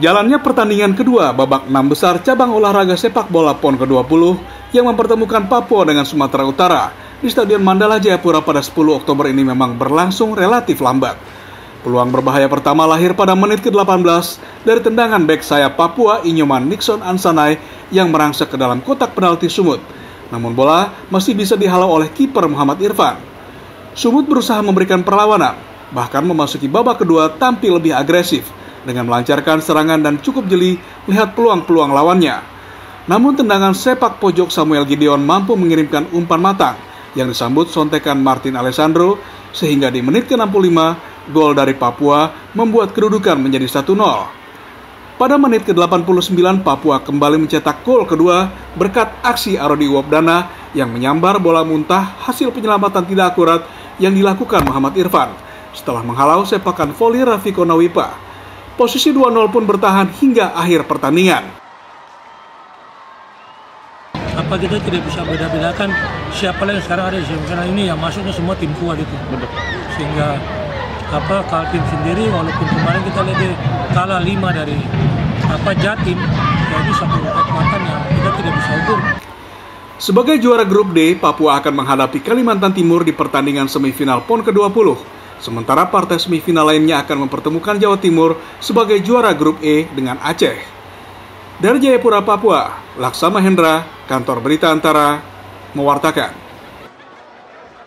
Jalannya pertandingan kedua babak enam besar cabang olahraga sepak bola PON ke-20 yang mempertemukan Papua dengan Sumatera Utara di Stadion Mandala Jayapura pada 10 Oktober ini memang berlangsung relatif lambat. Peluang berbahaya pertama lahir pada menit ke-18 dari tendangan bek sayap Papua Inyoman Nixon Ansanai yang merangsek ke dalam kotak penalti Sumut. Namun bola masih bisa dihalau oleh kiper Muhammad Irfan. Sumut berusaha memberikan perlawanan, bahkan memasuki babak kedua tampil lebih agresif dengan melancarkan serangan dan cukup jeli melihat peluang-peluang lawannya. Namun tendangan sepak pojok Samuel Gideon mampu mengirimkan umpan matang yang disambut sontekan Martin Alessandro sehingga di menit ke-65 gol dari Papua membuat kedudukan menjadi 1-0. Pada menit ke-89 Papua kembali mencetak gol kedua berkat aksi Arodi Wobdana yang menyambar bola muntah hasil penyelamatan tidak akurat yang dilakukan Muhammad Irfan setelah menghalau sepakan voli Rafiko Nawipa posisi 2-0 pun bertahan hingga akhir pertandingan. Apa kita tidak bisa beda-bedakan siapa yang sekarang ada di semifinal ini yang masuknya semua tim kuat itu. Sehingga apa Kaltim sendiri walaupun kemarin kita lihat kalah 5 dari apa Jatim jadi satu kekuatan yang kita tidak bisa ukur. Sebagai juara grup D, Papua akan menghadapi Kalimantan Timur di pertandingan semifinal PON ke-20. Sementara partai semifinal lainnya akan mempertemukan Jawa Timur sebagai juara grup E dengan Aceh. Dari Jayapura, Papua, Laksama Hendra, Kantor Berita Antara, mewartakan.